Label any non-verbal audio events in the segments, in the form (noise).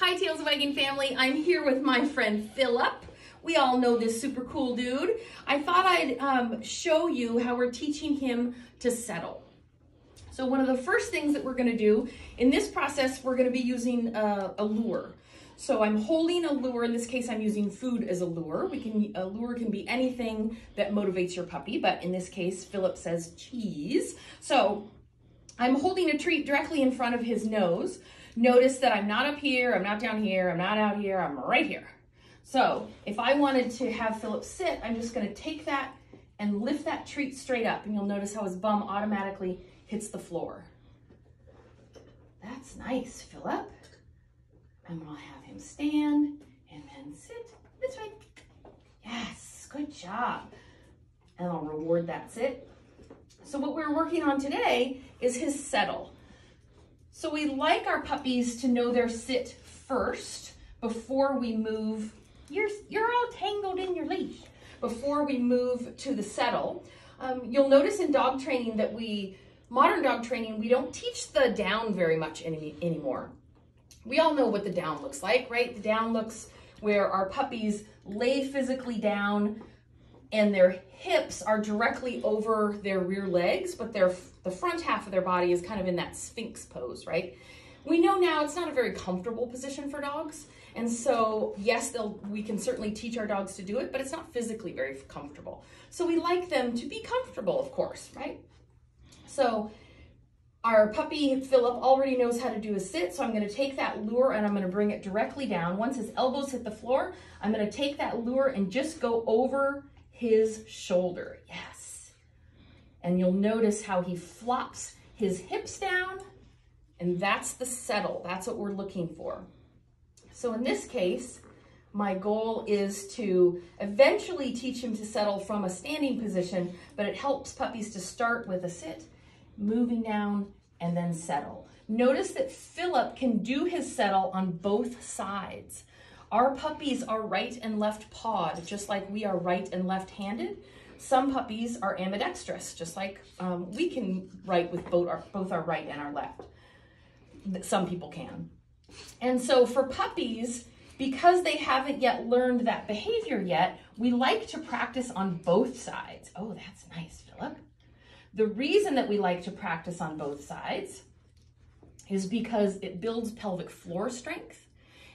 Hi Tails Wagging family, I'm here with my friend Phillip. We all know this super cool dude. I thought I'd um, show you how we're teaching him to settle. So one of the first things that we're gonna do, in this process, we're gonna be using a, a lure. So I'm holding a lure, in this case I'm using food as a lure. We can A lure can be anything that motivates your puppy, but in this case, Phillip says cheese. So I'm holding a treat directly in front of his nose. Notice that I'm not up here, I'm not down here, I'm not out here, I'm right here. So if I wanted to have Phillip sit, I'm just gonna take that and lift that treat straight up and you'll notice how his bum automatically hits the floor. That's nice, Phillip. I'm gonna have him stand and then sit this way. Yes, good job. And I'll reward that sit. So what we're working on today is his settle. So we like our puppies to know their sit first before we move. You're, you're all tangled in your leash. Before we move to the settle. Um, you'll notice in dog training that we, modern dog training, we don't teach the down very much any, anymore. We all know what the down looks like, right? The down looks where our puppies lay physically down and their hips are directly over their rear legs, but their the front half of their body is kind of in that sphinx pose, right? We know now it's not a very comfortable position for dogs. And so, yes, they'll, we can certainly teach our dogs to do it, but it's not physically very comfortable. So we like them to be comfortable, of course, right? So our puppy, Phillip, already knows how to do a sit, so I'm gonna take that lure and I'm gonna bring it directly down. Once his elbows hit the floor, I'm gonna take that lure and just go over his shoulder. Yes. And you'll notice how he flops his hips down and that's the settle. That's what we're looking for. So in this case, my goal is to eventually teach him to settle from a standing position, but it helps puppies to start with a sit, moving down, and then settle. Notice that Phillip can do his settle on both sides. Our puppies are right and left pawed, just like we are right and left-handed. Some puppies are ambidextrous, just like um, we can write with both our, both our right and our left. Some people can. And so for puppies, because they haven't yet learned that behavior yet, we like to practice on both sides. Oh, that's nice, Phillip. The reason that we like to practice on both sides is because it builds pelvic floor strength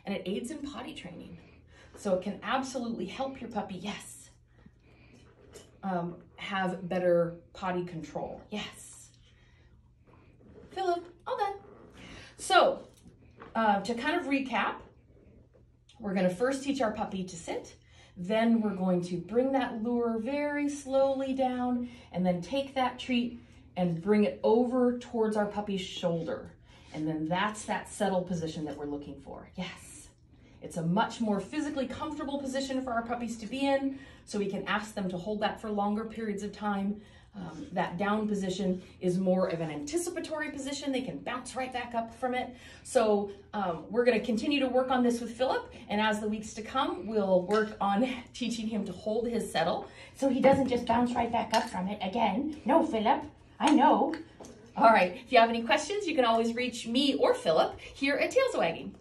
and it aids in potty training. So it can absolutely help your puppy, yes, um, have better potty control, yes. Phillip, all done. So uh, to kind of recap, we're gonna first teach our puppy to sit, then we're going to bring that lure very slowly down and then take that treat and bring it over towards our puppy's shoulder. And then that's that settle position that we're looking for. Yes. It's a much more physically comfortable position for our puppies to be in, so we can ask them to hold that for longer periods of time. Um, that down position is more of an anticipatory position. They can bounce right back up from it. So um, we're gonna continue to work on this with Phillip, and as the weeks to come, we'll work on (laughs) teaching him to hold his settle so he doesn't just bounce right back up from it again. No, Phillip, I know. All right, if you have any questions, you can always reach me or Phillip here at Tails Wagging.